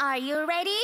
Are you ready?